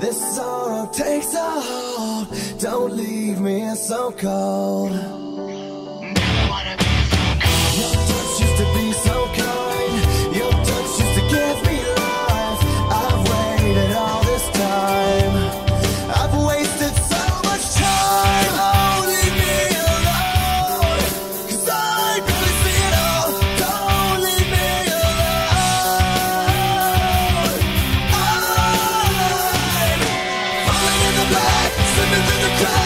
This sorrow takes a hold. Don't leave me so cold. black, slipping through the cracks.